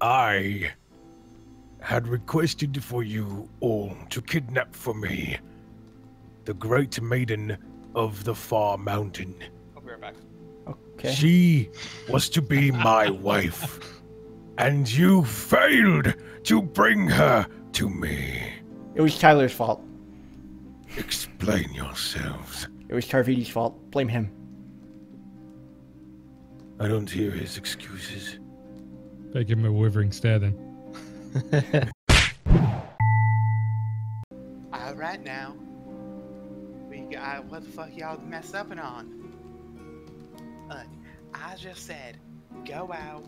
I had requested for you all to kidnap for me the great maiden of the far mountain. I'll be right back. Okay. She was to be my wife, and you failed to bring her to me. It was Tyler's fault. Explain yourselves. It was Tarvidi's fault. Blame him. I don't hear his excuses. Better give him a withering stare then. All right now. We got uh, what the fuck y'all messed up and on? Look, I just said go out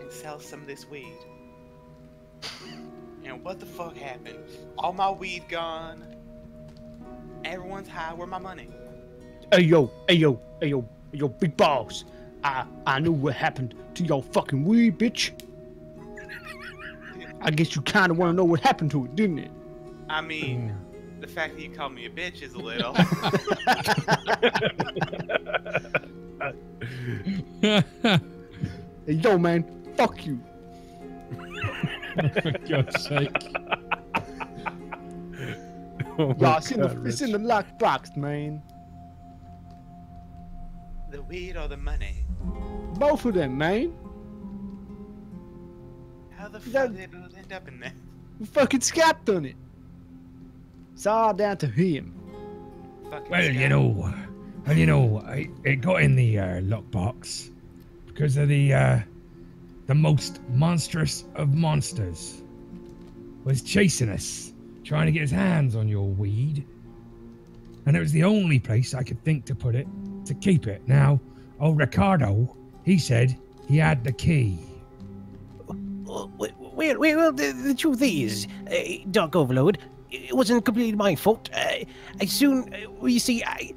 and sell some of this weed. And what the fuck happened? All my weed gone. Everyone's high. Where my money? Hey yo, hey yo, hey yo, hey yo, big boss. I I know what happened to your fucking weed, bitch. I guess you kind of want to know what happened to it, didn't it? I mean, the fact that you called me a bitch is a little. Hey yo, man, fuck you. For God's sake. Oh my Y'all, it's in God, the it's in the locked box, man. The weed or the money? Both of them, man. How the That- fuck did it end up in there? Fucking Scott done it. It's all down to him. Fucking Well, you know, well, you know, I, it got in the uh, lockbox because of the uh, the most monstrous of monsters was chasing us, trying to get his hands on your weed, and it was the only place I could think to put it to keep it. Now, old Ricardo, he said he had the key. Well, well, the, the truth is, uh, Dark Overlord, it wasn't completely my fault. Uh, I soon, uh, you see, I,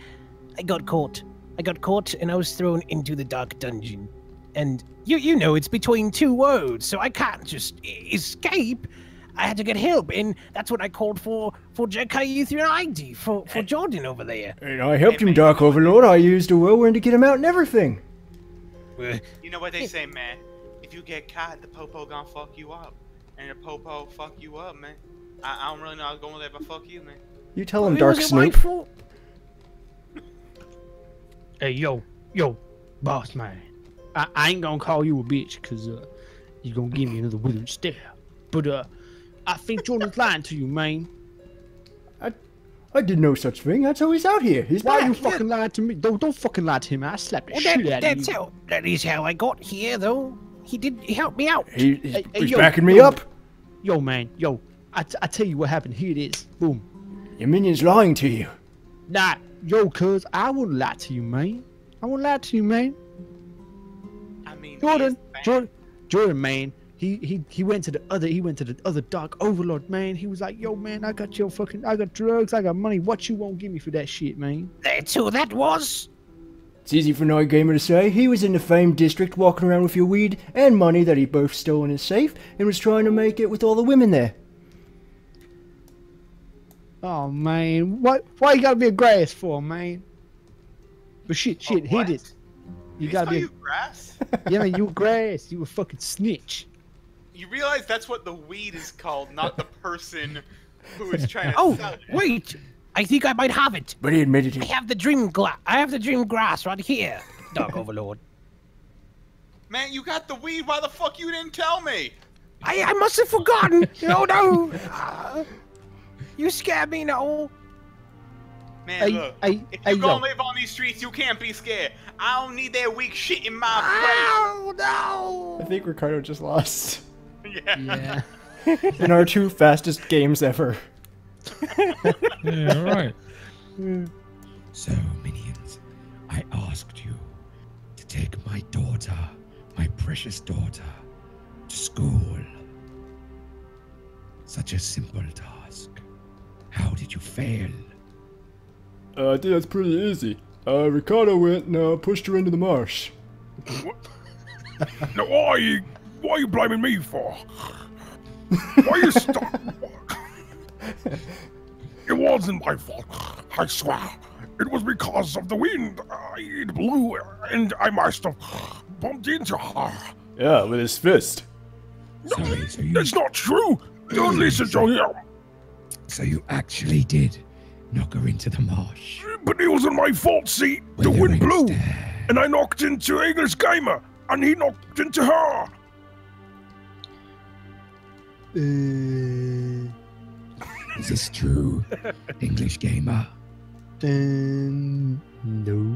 I got caught. I got caught, and I was thrown into the dark dungeon. And you, you know, it's between two worlds, so I can't just escape. I had to get help, and that's what I called for for JKU390 for for Jordan over there. And I helped him, Dark Overlord. I used a whirlwind to get him out and everything. You know what they say, man? If you get caught, the popo gonna fuck you up. And the popo fuck you up, man. I, I don't really know how it's going there, but fuck you, man. You tell him, Was Dark it Snoop. Hey yo, yo, boss man. I, I ain't gonna call you a bitch, cause uh, you gonna give me another withered stare. But uh, I think Jordan's lying to you, man. I I did no such thing. That's how he's out here. He's Why back. you fucking lying to me? Don't don't fucking lie to him. I slapped the Well, shit that, out of that's you. how that is how I got here, though. He did help me out. He, he's, Hey, hey, he's yo, backing me yo. up. Yo, man, yo, I, t- I tell you what happened. Here it is. Boom. Your minion's lying to you. Nah, yo, cuz, I wouldn't lie to you, man. I wouldn't lie to you, man. I mean, Jordan, he is bad. Jordan, Jordan, man. He, he he went to the other he went to the other dark overlord man. He was like, "Yo, man, I got your fucking I got drugs, I got money. What you won't give me for that shit, man?" That's who that was. It's easy for Night Gamer to say. He was in the famed district walking around with your weed and money that he both stole in his safe and was trying to make it with all the women there. Oh man, what? Why you gotta be a grass for, man? But shit, shit, Oh, hit it. You Did gotta call be. you grass? A, yeah, man, you a grass. You a fucking snitch. You realize that's what the weed is called, not the person who is trying to Oh, sell it. wait! I think I might have it. But he admitted I it. have the dream glass. I have the dream grass right here, Dark Overlord. Man, you got the weed. Why the fuck you didn't tell me? I, I must have forgotten. No, no. Uh, you scared me, no. Man, Hey, look. hey, If hey, you yo. gonna live on these streets, you can't be scared. I don't need that weak shit in my face. Oh no! I think Ricardo just lost. Brain. Yeah. Yeah. in our two fastest games ever. Yeah, all right. So, minions, I asked you to take my daughter, my precious daughter, to school. Such a simple task. How did you fail? Uh, I think that's pretty easy. Uh, Ricardo went and uh, pushed her into the marsh. Now, why are you, what are you blaming me for? Why are you stop? it wasn't my fault. I swear. It was because of the wind. It blew, and I must have bumped into her. Yeah, with his fist. Sorry, so you, That's not true. Don't listen to him. so you actually did knock her into the marsh. But it wasn't my fault, see? The wind blew, stare. and I knocked into English Gamer, and he knocked into her. Uh, Is this true, English gamer? um, no.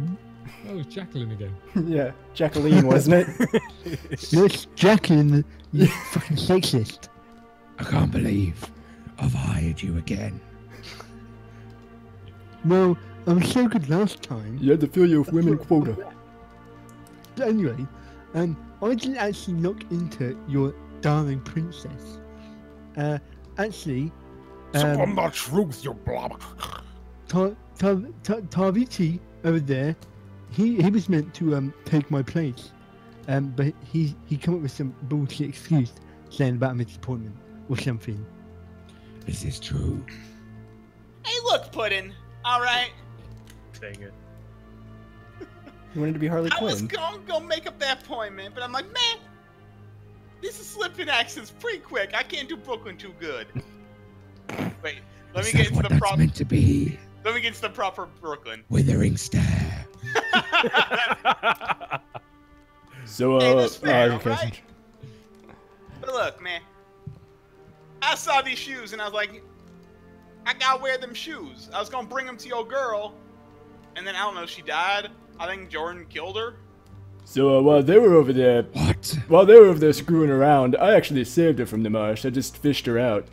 Oh, it's Jacqueline again. yeah, Jacqueline, wasn't it? Yes, Jacqueline, you fucking sexist. I can't believe I've hired you again. Well, I was so good last time. you had to fill your women quota. But anyway, um, I didn't actually knock into your darling princess. Uh, actually, So um, I'm the truth, you blob. Ta- Ta- Ta- Tavichi over there, he he was meant to um take my place, um, but he he come up with some bullshit excuse saying about my disappointment or something. This is this true? Hey, look, Puddin'. All right. Dang it. You wanted to be Harley I was Quinn. gonna go make up that point, man, but I'm like, man, this is slipping accents pretty quick. I can't do Brooklyn too good. Wait, let me get into what the that's proper. meant to be? Let me get into the proper Brooklyn. Withering stare. So, Hey, uh, that's fair, okay. alright? But look, man, I saw these shoes and I was like, I gotta wear them shoes. I was gonna bring them to your girl, and then I don't know, she died. I think Jordan killed her. So, uh, while they were over there, What? while they were over there screwing around, I actually saved her from the marsh. I just fished her out.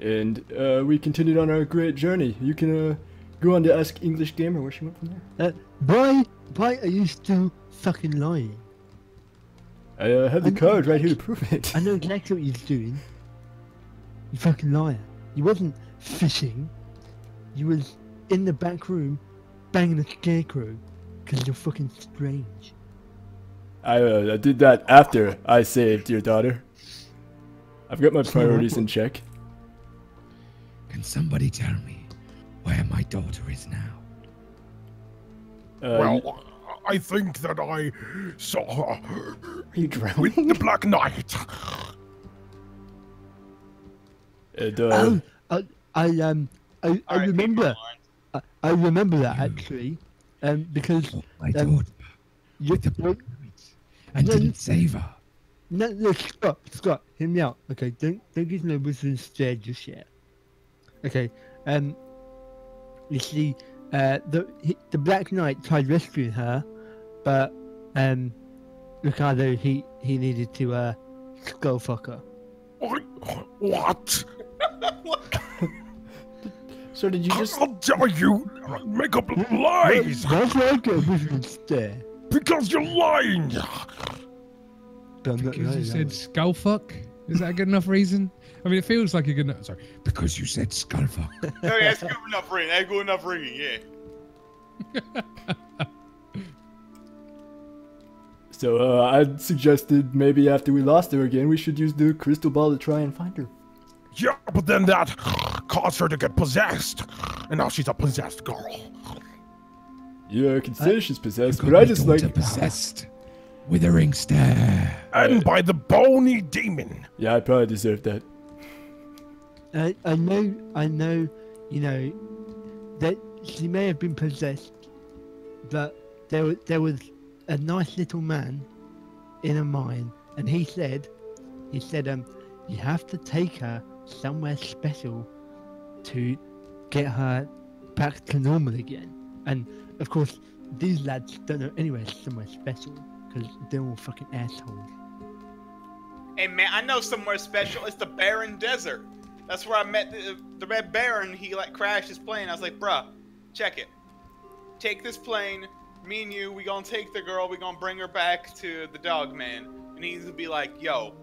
And, uh, we continued on our great journey. You can, uh, go on to ask English Gamer where she went from there. Uh, why why are you still fucking lying? I, uh, have the I'm- card right here to prove it. I know exactly what you're doing. You fucking liar. You wasn't fishing. You was in the back room banging a scarecrow because you're fucking strange. I, uh, I did that after I saved your daughter. I've got my priorities in check. Can somebody tell me where my daughter is now? Uh, well, I think that I saw her are you with the Black Knight. And, uh, Oh, I, I um, I, I Alright, remember, I, I remember that actually, um, because Oh, my Um, daughter you, with the you, Black Knight and no, didn't save her. no, no, Scott, Scott, hear me out. Okay, don't don't give no wizard stare just yet. Okay, um, you see, uh, the the Black Knight tried rescuing her, but um, Ricardo he he needed to uh skull fuck her. I- What? so did you just... How dare you make up lies? That's why I get a wizard stare. Because you're lying. But I'm not Because you lying, said I? skull fuck. Is that a good enough reason? I mean, it feels like a good enough. Sorry. Because you said skullfuck. Okay, that's good enough ringing. That's good enough ringing. Yeah. So, uh, I suggested maybe after we lost her again, we should use the crystal ball to try and find her. Yeah, but then that caused her to get possessed. And now she's a possessed girl. Yeah, I can say she's possessed, but I just like... daughter possessed. Withering stare. And by the bony demon. Yeah, I probably deserve that. I, I know, I know, you know, that she may have been possessed, but there was there was a nice little man in a mine, and he said, he said, um, you have to take her somewhere special to get her back to normal again. And of course, these lads don't know anywhere somewhere special because they're all fucking assholes. Hey man, I know somewhere special. It's the Barren Desert. That's where I met the, the Red Baron. He like crashed his plane. I was like, bruh, check it. Take this plane. Me and you, we gonna take the girl. We gonna bring her back to the Dog Man, and he's gonna be like, yo,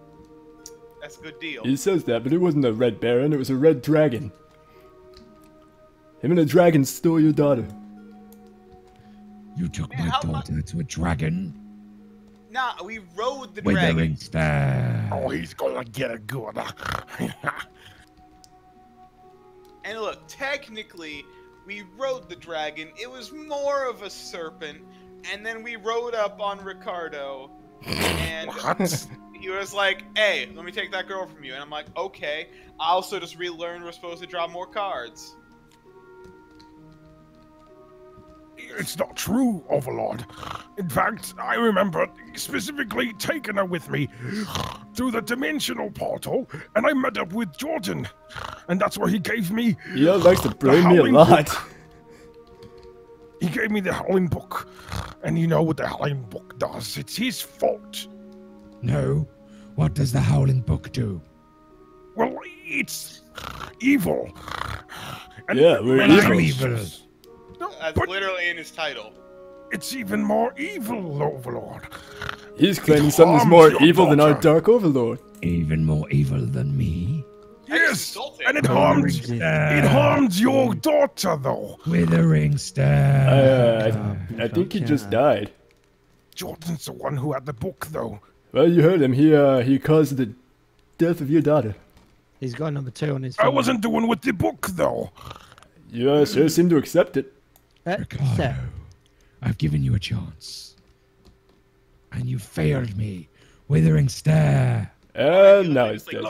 that's a good deal. He says that, but it wasn't a red baron, it was a red dragon. Him and a dragon stole your daughter. You took Man, my daughter to a dragon. Nah, we rode the Withering dragon. stare. Oh, he's gonna get a good. And look, technically, we rode the dragon. It was more of a serpent, and then we rode up on Ricardo, and what? he was like, "Hey, let me take that girl from you," and I'm like, "Okay." I also just relearned we're supposed to draw more cards. It's not true, Overlord. In fact, I remember specifically taking her with me through the dimensional portal, and I met up with Jordan. And that's where he gave me He likes to blame me a Howling lot. he gave me the Howling Book. And you know what the Howling Book does? It's his fault. No. What does the Howling Book do? Well, it's evil. And Yeah, we're evil. Evil. No, That's but literally in his title. it's even more evil, Overlord. He's claiming something's more your evil than our. Dark Overlord. Even more evil than me? Yes, and it Withering harms. It harms your daughter, though. Withering star. Uh, I, I think he just died. Jordan's the one who had the book, though. Well, you heard him. He uh, he caused the death of your daughter. He's got number two on his. I wasn't doing with the book, though. You uh, sure seem to accept it. Uh, Ricardo, sir, I've given you a chance. And you failed me. Withering stare. And now he's dead.